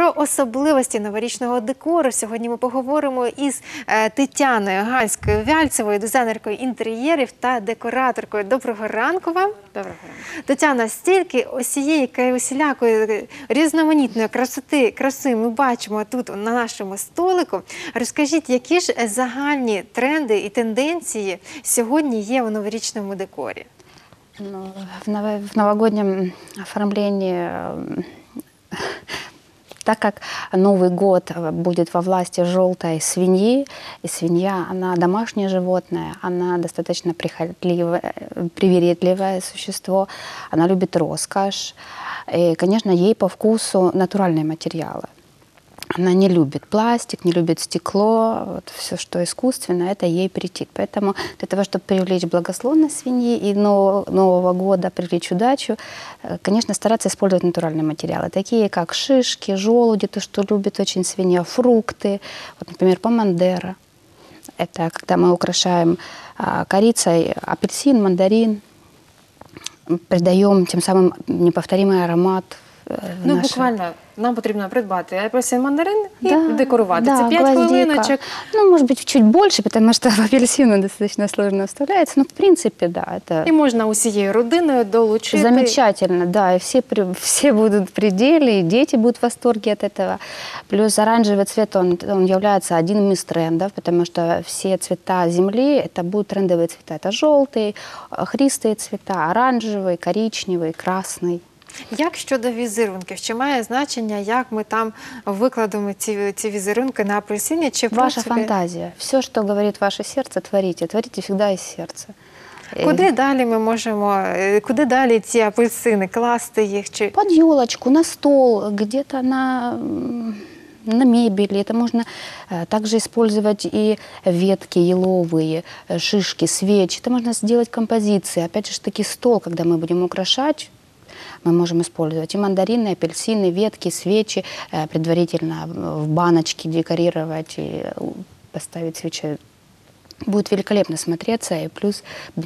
Про особливості новорічного декору сьогодні ми поговоримо із е, Тетяною Гальською Вяльцевою, дизайнеркою інтер'єрів та декораторкою. Доброго ранку вам. Доброго ранку. Тетяна, стільки осієї усілякої різноманітної красоти, краси ми бачимо тут на нашому столику. Розкажіть, які ж загальні тренди і тенденції сьогодні є у новорічному декорі? Ну, в, ново- в новогоднем оформлении, м, так как Новый год э, будет во власти желтой свиньи, и свинья, она домашнее животное, она достаточно э, привередливое существо, она любит роскошь, и, конечно, ей по вкусу натуральные материалы. Она не любит пластик, не любит стекло, вот все, что искусственно, это ей претит. Поэтому для того, чтобы привлечь благословность свиньи и нового, Нового года, привлечь удачу, э, конечно, стараться использовать натуральные материалы, такие как шишки, желуди, то, что любит очень свинья, фрукты, вот, например, помандера. Это когда мы украшаем а, корицей апельсин, мандарин, придаем тем самым неповторимый аромат. э, Ну, наше- буквально нам потрібно придбати апельсин мандарин і Да, декорувати. да, Це 5 гвоздика. хвилиночок. Ну, может быть, чуть больше, потому что в апельсину достаточно сложно вставляется. Но, в принципе, да, это І можна усією родиною долучити. замечательно, да, и все, при- все будут в пределе, и дети будут в восторге от этого. Плюс оранжевый цвет, он, он является одним из трендов, потому что все цвета Земли, это будут трендовые цвета. Это желтый, э, христые цвета, оранжевый, коричневый, красный. Як щодо візерунків? Чи має значення, як ми там викладемо ці, ці візерунки на апельсині? Чи в Ваша принципі, фантазия. Все, что говорит ваше сердце, творите. Творите всегда из сердца. Э, Куди далі ми можемо, е, куди далі ці апельсини класти їх? Чи Под елочку, на стол, где-то на, м, на мебели. Это можно э, также использовать и ветки еловые, э, шишки, свечи. Это можно сделать композиции. Опять же, таки стол, когда мы будем украшать, мы можем использовать и мандарины, и апельсины, ветки, свечи, э, предварительно в баночке декорировать и поставить свечи. Будет великолепно смотреться и плюс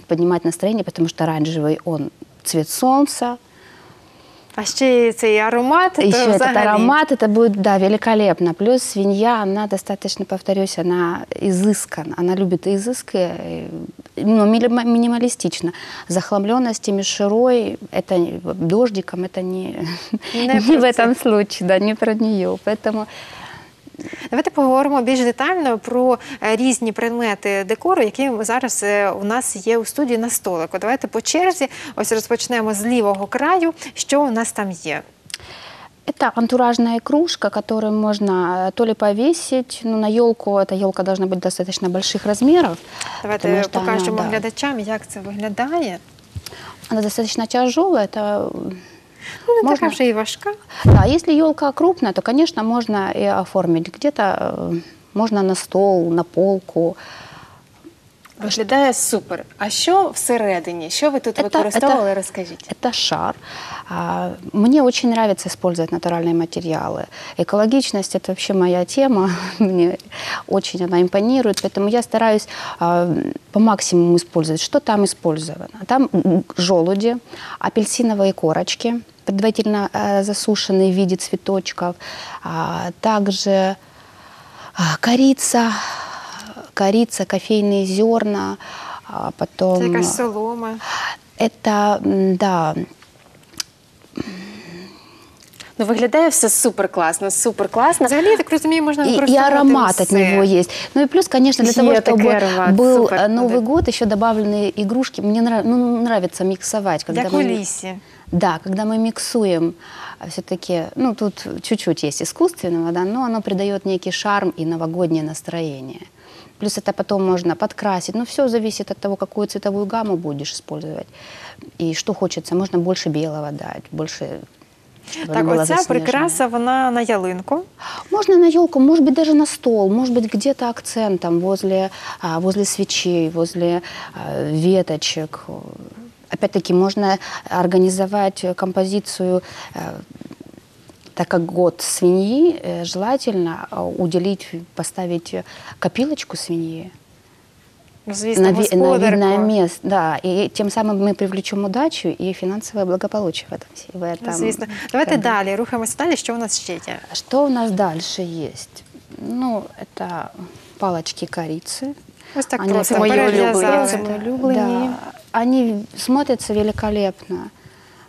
поднимать настроение, потому что оранжевый он цвет солнца, а ще цей аромат? еще этот взагалі. аромат, это будет, да, великолепно. Плюс свинья, она достаточно, повторюсь, она изыскана, она любит изыски, э, но мили- минималистично. Захламленность и мишерой, это дождиком, это не, Не не про в це. этом случае, да, не про нее. Поэтому Давайте поговоримо більш детально про е, різні предмети декору, які зараз е, у нас є у студії на столику. Давайте по черзі. Ось розпочнемо з лівого краю. Що у нас там є? Это антуражная кружка, которую можно э, то ли повесить, ну, на елку, эта елка должна быть достаточно больших размеров. Давайте потому что она, покажемо да, глядачам, як це виглядає. Она достаточно тяжелая, это Ну, не Можна. така вже і важка. Да, если елка крупная, то, конечно, можно и оформить где-то, э, можно на стол, на полку. Виглядає супер. А що всередині? Що ви тут Это- використовували? это- Розкажіть. Это шар. А, Мне очень нравится использовать натуральные материалы. Экологичность – это вообще моя тема. Мне очень она импонирует, поэтому я стараюсь а, по максимуму использовать. Что там использовано? Там м, желуди, апельсиновые корочки, предварительно э, засушенные в виде цветочков, а, также а, корица, корица, кофейные зерна, а потом... Це якась солома. Это, м, да, Ну, виглядає все супер класно, супер класно. Взагалі, я так розумію, можна и, и використовувати аромат от все. него есть. Ну и плюс, конечно, для Есть того, такой чтобы аромат, был супер. э, Новый год, еще добавлены игрушки. Мне нрав- ну, нравится миксовать. Когда Як у мы, лісі. да, когда мы миксуем, все-таки, ну тут чуть-чуть есть искусственного, да, но оно придает некий шарм и новогоднее настроение. Плюс это потом можно подкрасить. Ну, все зависит от того, какую цветовую гамму будешь использовать. И что хочется. Можно больше белого дать, больше... Так, оця прикраса, вона на ялинку. Можно на елку, может быть, даже на стол, может быть, где-то акцентом возле, а, возле свечей, возле а, веточек. Опять-таки, можно организовать композицию, э, так как год свиньи, э, желательно а, уделить, поставить копилочку свиньи. Ну, звісно, на, ви- на видное господарку. место. Да, и тем самым мы привлечем удачу и финансовое благополучие в этом. в этом Ну, Звісно. Давайте тренде. далі, рухаємося далі. Що у нас ще є? Что у нас дальше есть? Ну, это палочки корицы. Ось так Они просто Це мої перев'язали. улюблені. Це мої улюблені. Да, они смотрятся великолепно.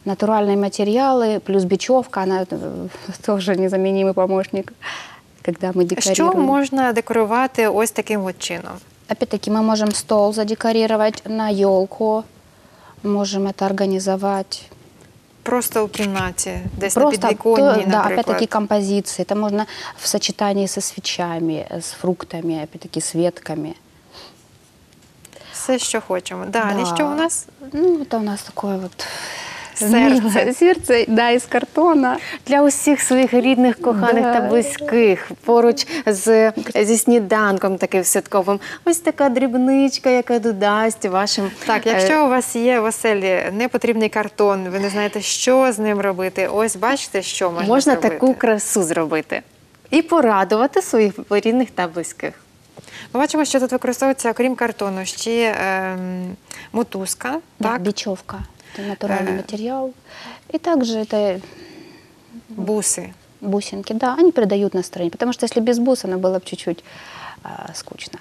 Натуральные материалы, плюс бечевка, она э, тоже незаменимый помощник, когда мы Що декорируем. можна декорувати ось таким от чином? Опять-таки мы можем стол задекорировать на елку, можем это организовать. Просто у кімнаті, десь на Просто, підвіконні, то- да, наприклад. опять-таки композиции. Это можно в сочетании со свечами, с фруктами, опять-таки с ветками. Все, що хочемо. Далі, Да. що у нас? Ну, это у нас такое вот Сердце. милое сердце, да, из картона. Для усіх своїх рідних, коханих Да. та близьких, поруч з зі сніданком таким святковим. Ось така дрібничка, яка додасть вашим Так, е, якщо у вас є в оселі непотрібний картон, ви не знаєте, що з ним робити. Ось бачите, що можна, можна зробити. таку красу зробити і порадувати своїх рідних та близьких. Ми бачимо, що тут використовується, окрім картону, ще ем, мотузка. Да, так? бечевка. Это натуральный Э. материал. И также это буси. бусинки, да, они придают настроение. Потому что если без бус, оно было бы чуть-чуть а, скучно.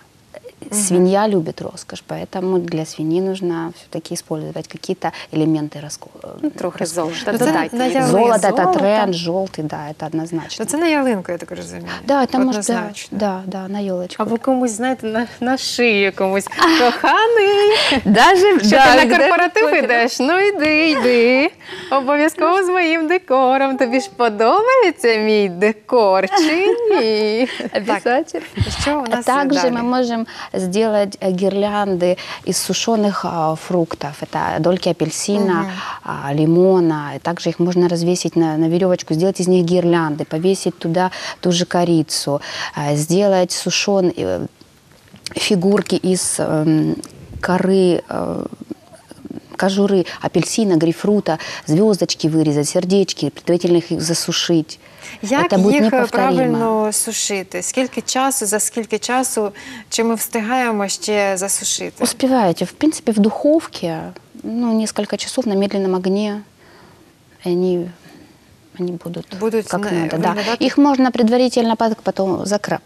Свинья любит роскошь, поэтому для свиньи нужно все-таки использовать какие-то элементы роскоши. Ну, трохи золота Ну, це додайте. на від ялинку. Золото золота. это тренд, желтый, да, это однозначно. Ну, це на ялинку, я так розумію. Да, это может, да, Однозначно. да, да, на елочку. Або комусь, знаєте, на, на шию комусь коханий. Даже Що ти на корпоратив йдеш? Ну йди, йди. Обов'язково з моїм декором. Тобі ж подобається мій декор чи ні? Обязательно. Що у А нас также далі? мы можем сделать э, гирлянды из сушеных а, фруктов. Это дольки апельсина, а, лимона. Также их можно развесить на, на веревочку, сделать из них гирлянды, повесить туда ту же корицу, а, сделать сушеные фигурки из эм, коры э, кожуры апельсина, грейпфрута, звездочки вырезать, сердечки, предварительно их засушить. Як Это будет їх неповторимо. правильно сушити? Скільки часу, за скільки часу, чи ми встигаємо ще засушити? Успеваете. В принципе, в духовке, ну, несколько часов на медленном огне, и они, они будут, Будут как на- надо. Да. Их можно предварительно пот- потом закра...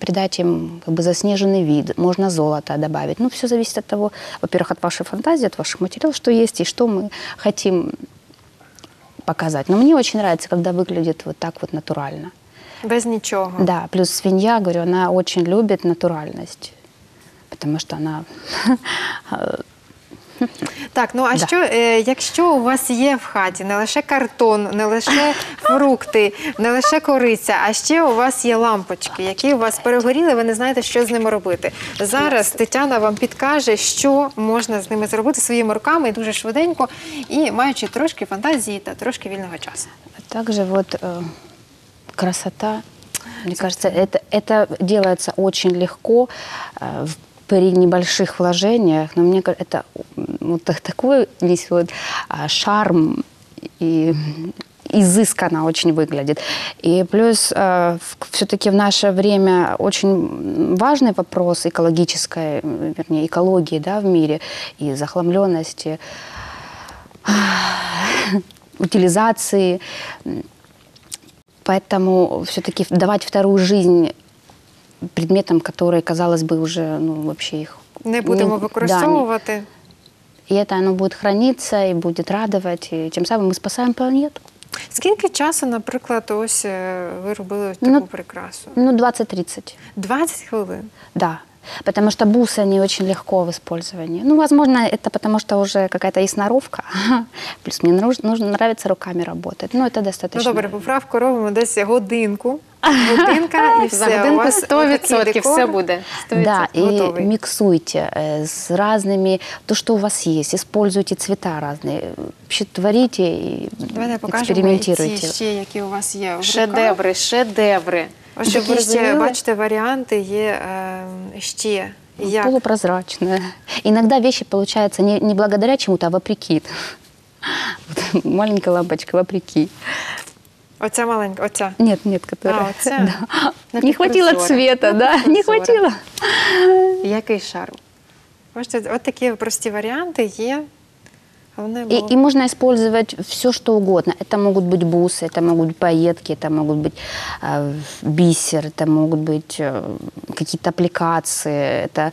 придать им как бы заснеженный вид, можно золото добавить. Ну, все зависит от того, во-первых, от вашей фантазии, от ваших материалов, что есть и что мы хотим показать. Но мне очень нравится, когда выглядит вот так вот натурально. Без нічого. Да, плюс свинья, говорю, она очень любит натуральность, потому что она Так, ну а Да. що, е, якщо у вас є в хаті не лише картон, не лише фрукти, не лише кориця, а ще у вас є лампочки, які у вас перегоріли, ви не знаєте, що з ними робити. Зараз Тетяна вам підкаже, що можна з ними зробити своїми руками і дуже швиденько, і маючи трошки фантазії та трошки вільного часу. Также вот э, красота. Мне кажется, это, это делается очень легко э, в- при небольших вложениях, но мне кажется, это м, вот так- такой несет а, шарм и изысканно очень выглядит. И плюс все-таки в наше время очень важный вопрос экологической, вернее, экологии да, в мире и захламленности, утилизации. Поэтому все-таки давать вторую жизнь предметам, которые, казалось бы, уже ну, вообще их... Не будемо да, використовувати. не- и это оно будет храниться и будет радовать, и тем самым мы спасаем планету. Скільки часу, наприклад, ось е, ви робили таку Ну, прикрасу? Ну, 20-30, 20 хвилин. да. Потому что бусы, они очень легко в использовании. Ну, возможно, это потому что уже какая-то есть сноровка. Плюс мне нужно, нужно нравится руками работать. Ну, это Ну достаточно. добре, поправку робимо десь годинку. Годинка і все. За У годинку вас 100% отакий все декор. буде. 100%. Да, и готовый. миксуйте э, с разными, то, что у вас есть, используйте цвета разные, вообще творите и Давайте покажемо экспериментируйте. ці ще, які у вас є. в руках. Шедеври, шедеври. Ось Щоб ви такі ще, розуміли, бачите, варіанти є е, ще. Як? Полупрозрачная. Иногда вещи получаются не, не благодаря чему-то, а вопреки. Вот Маленькая лампочка вопреки. Оця маленька, оця. Нет, нет, которая... А, оце? Да. Не хватило Напівпрозора. цвета, да, не Напівпрозора. хватило. Який шарм. Бачите, от такі прості варіанти є. И, и можно использовать все, что угодно. Это могут быть бусы, это могут быть пайетки, это могут быть э, бисер, это могут быть э, какие-то аппликации. Это,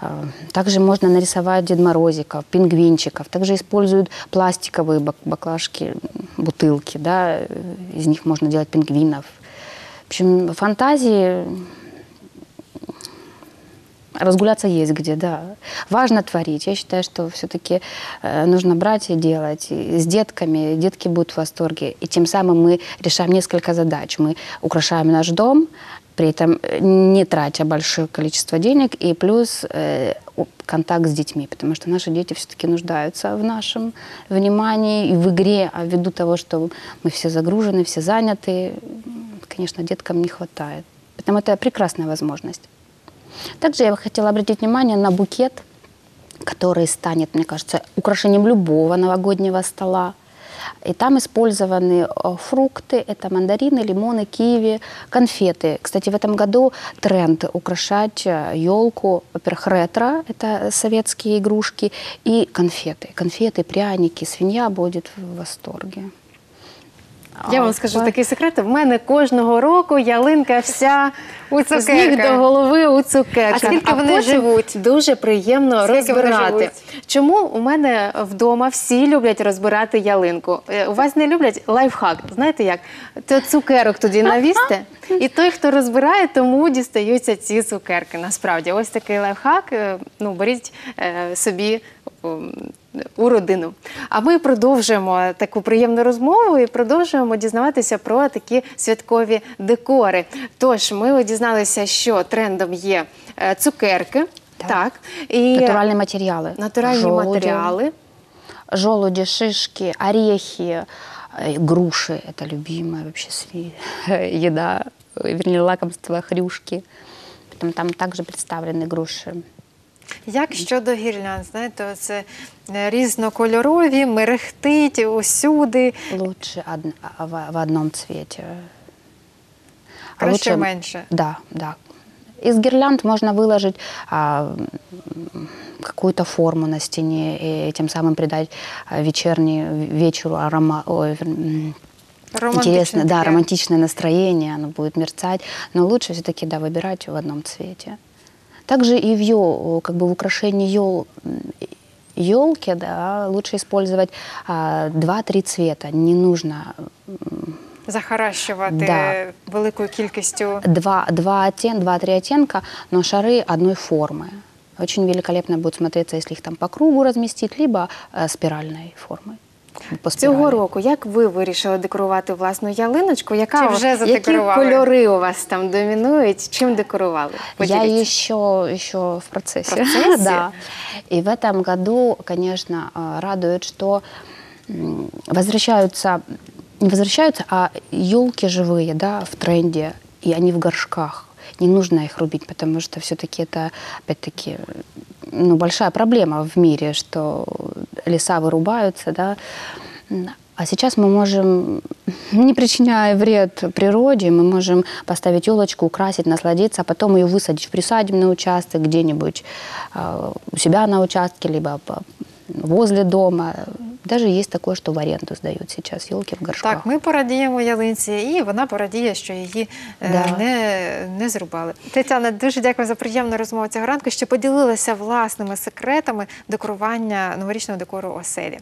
э, также можно нарисовать Дед Морозиков, пингвинчиков. Также используют пластиковые бак- баклажки, бутылки. Да? Из них можно делать пингвинов. В общем, фантазии Разгуляться есть где, да. Важно творить. Я считаю, что все-таки нужно брать и делать. С детками, детки будут в восторге. И тем самым мы решаем несколько задач. Мы украшаем наш дом, при этом э, не тратя большое количество денег, и плюс э, контакт с детьми, потому что наши дети все-таки нуждаются в нашем внимании и в игре, а ввиду того, что мы все загружены, все заняты, конечно, деткам не хватает. Поэтому это прекрасная возможность. Также я бы хотела обратить внимание на букет, который станет, мне кажется, украшением любого новогоднего стола. И там использованы э, фрукты, это мандарины, лимоны, киви, конфеты. Кстати, в этом году тренд украшать елку, во-первых, ретро, это советские игрушки, и конфеты. Конфеты, пряники, свинья будет в восторге. Я вам скажу такий секрет. В мене кожного року ялинка вся У з ніг до голови у цукерках. А скільки вони живуть? Дуже приємно Скільки розбирати. Чому у мене вдома всі люблять розбирати ялинку? Е, У вас не люблять лайфхак. Знаєте як? То цукерок тоді навісти, і той, хто розбирає, тому дістаються ці цукерки. Насправді, ось такий лайфхак. е, Ну, беріть е, собі м, У родину. А ми продовжуємо таку приємну розмову і продовжуємо дізнаватися про такі святкові декори. Тож ми дізналися, що трендом є е, цукерки, так, Так. і Натуральные материалы. натуральні Желуди, матеріали. желуди, шишки, орехи, э, груши. Это любимая вообще сви- еда, э, вернее, лакомство хрюшки. Потом там также представлены груши. Як щодо гірлянд, знаєте, це е, різнокольорові, мерехтить усюди. Лучше од- а, в, в одном цвете. А Краще меньше. Да, да. Из гирлянд можно выложить а, м, какую-то форму на стене и тем самым придать а, вечерний вечеру аромат. Интересно, да, таке. романтичное настроение, оно будет мерцать, но лучше все-таки да, выбирать в одном цвете. Также и в ел, как бы в украшении ел, елки, да, лучше использовать а, два-три цвета. Не нужно захаращувати Да. великою кількістю. два, два оттен, два-три оттенка, но шары одной формы. Очень великолепно будет смотреться, если их там по кругу разместить, либо э, спиральной формы. По Цього спирали. року, як ви вирішили декорувати власну ялиночку? Яка Чи у- вже які задекорували? кольори у вас там домінують? Чим декорували? Я Поділіться. еще, еще в процессе. В процессе? да. И в этом году, конечно, э, радует, что м, возвращаются, не возвращаются, а елки живые, да, в тренде, и они в горшках. Не нужно их рубить, потому что все-таки это, опять-таки, ну, большая проблема в мире, что леса вырубаются, да. А сейчас мы можем, не причиняя вред природе, мы можем поставить елочку, украсить, насладиться, а потом ее высадить в присадебный участок где-нибудь э, у себя на участке, либо возле дома. Даже есть такое, что в аренду сдают сейчас елки в горшках. Так, ми порадіємо ялинці, і вона порадіє, що її е, Да. не, не зрубали. Тетяна, дуже дякую за приємну розмову цього ранку, що поділилася власними секретами декорування новорічного декору оселі.